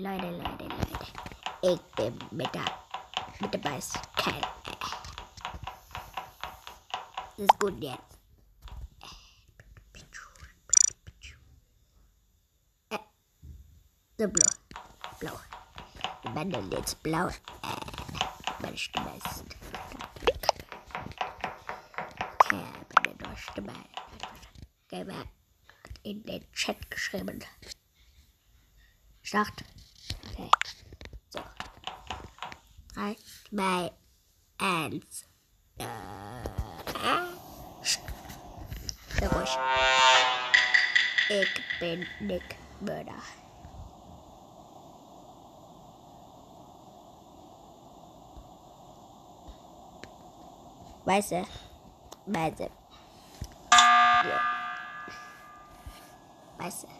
Leute, Leute, Leute. Ich bin mit der, mit der Beißkeil. Das ist gut jetzt. Äh, so blau. Blau. Wir wandeln jetzt blau. Äh, meine Stimme ist. Okay, meine Stimme. Okay, wer hat in den Chat geschrieben? Start. at my hands. Geräusch. Ich bin Nick Mörder. Weiße. Weiße. Weiße.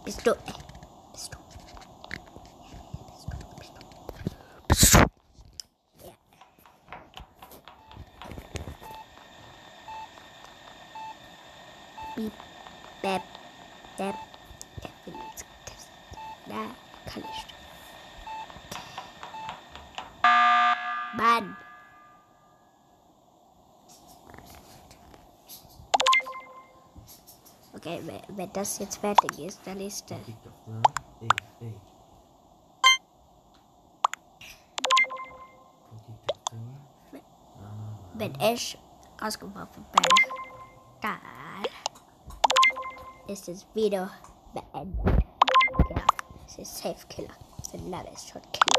Eh, pistol. Pistol. Pistol. Yeah. Beep. Bap. Dap. Da kann ich. Mann. Okay, wenn, das jetzt fertig ist, dann ist der. Wenn ich ausgeworfen werde, dann ist das Video beendet. Ja, es ist Safe Killer. Der Name ist schon Killer.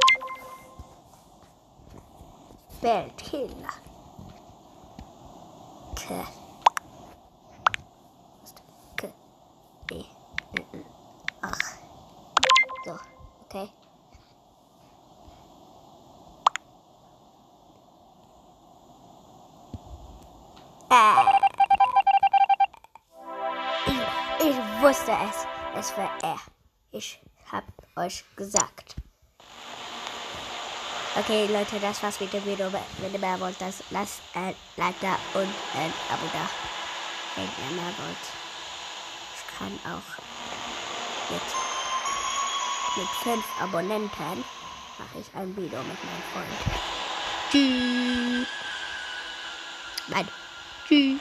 Bell Killer. K. okay. Äh. Ich, ich wusste es. Es war er. Ich hab euch gesagt. Okay, Leute, das war's mit dem Video. Wenn ihr mehr wollt, das lasst ein Like da und ein Abo da. Wenn ihr mehr wollt. Ich kann auch mit, mit fünf Abonnenten mache ich ein Video mit meinem Freund. Tschüss. Nein. Tschüss.